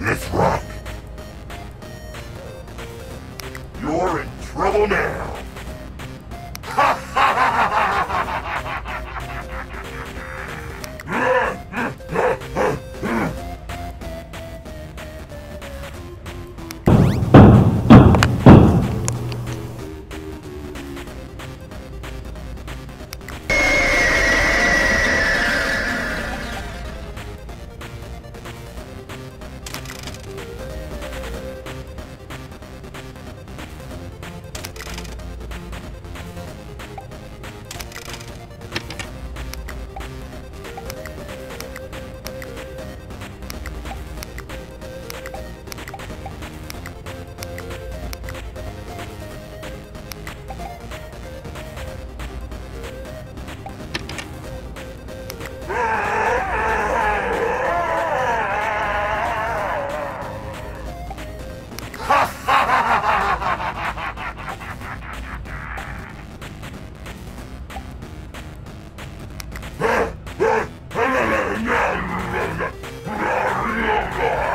Let's rock. You're in trouble now. God.